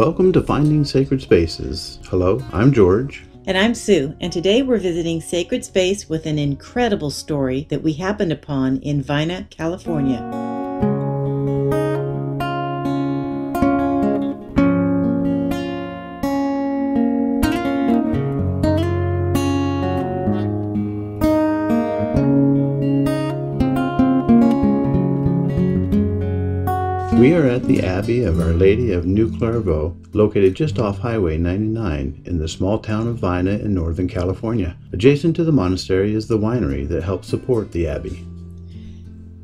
Welcome to Finding Sacred Spaces. Hello, I'm George. And I'm Sue, and today we're visiting Sacred Space with an incredible story that we happened upon in Vina, California. We are at the Abbey of Our Lady of New Clairvaux, located just off Highway 99 in the small town of Vina in Northern California. Adjacent to the monastery is the winery that helps support the abbey.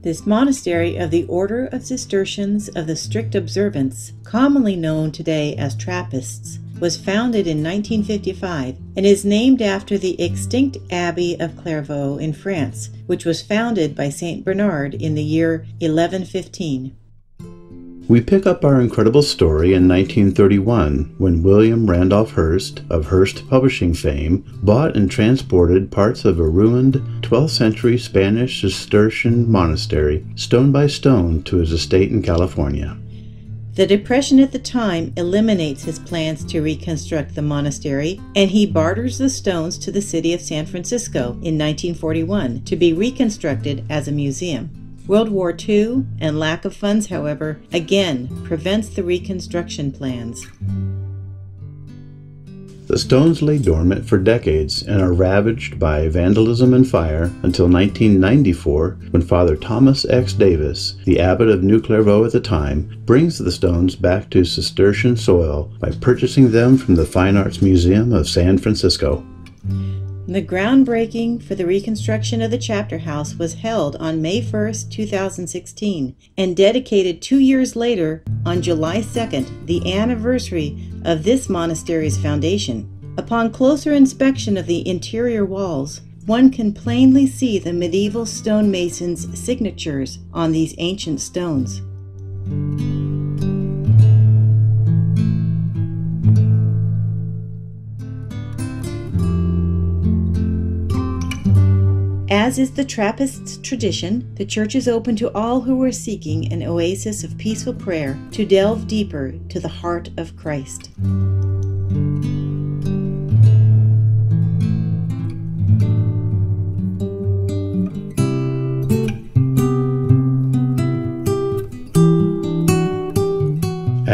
This monastery of the Order of Cistercians of the Strict Observance, commonly known today as Trappists, was founded in 1955 and is named after the extinct Abbey of Clairvaux in France, which was founded by Saint Bernard in the year 1115. We pick up our incredible story in 1931 when William Randolph Hearst, of Hearst Publishing fame, bought and transported parts of a ruined 12th century Spanish Cistercian monastery, stone by stone, to his estate in California. The Depression at the time eliminates his plans to reconstruct the monastery, and he barters the stones to the city of San Francisco in 1941 to be reconstructed as a museum. World War II and lack of funds, however, again prevents the reconstruction plans. The stones lay dormant for decades and are ravaged by vandalism and fire until 1994 when Father Thomas X. Davis, the abbot of New Clairvaux at the time, brings the stones back to Cistercian soil by purchasing them from the Fine Arts Museum of San Francisco. The groundbreaking for the reconstruction of the chapter house was held on May 1, 2016, and dedicated two years later on July 2nd, the anniversary of this monastery's foundation. Upon closer inspection of the interior walls, one can plainly see the medieval stonemasons' signatures on these ancient stones. As is the Trappist tradition, the church is open to all who are seeking an oasis of peaceful prayer to delve deeper to the heart of Christ.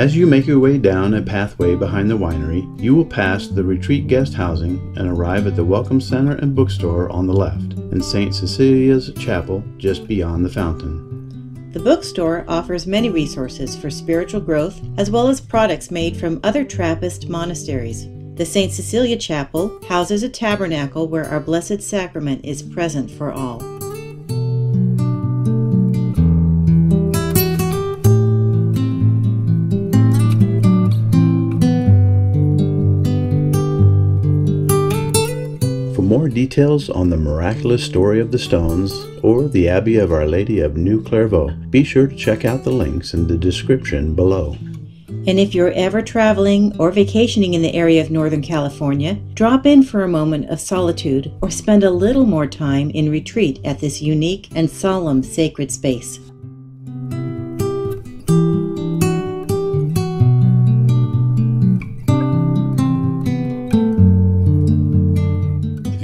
As you make your way down a pathway behind the winery, you will pass the retreat guest housing and arrive at the Welcome Center and bookstore on the left, and St. Cecilia's Chapel just beyond the fountain. The bookstore offers many resources for spiritual growth as well as products made from other Trappist monasteries. The St. Cecilia Chapel houses a tabernacle where our Blessed Sacrament is present for all. More details on the miraculous story of the stones or the Abbey of Our Lady of New Clairvaux, be sure to check out the links in the description below. And if you're ever traveling or vacationing in the area of Northern California, drop in for a moment of solitude or spend a little more time in retreat at this unique and solemn sacred space.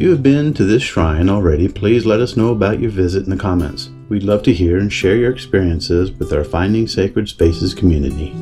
You have been to this shrine already, please let us know about your visit in the comments. We'd love to hear and share your experiences with our Finding Sacred Spaces community.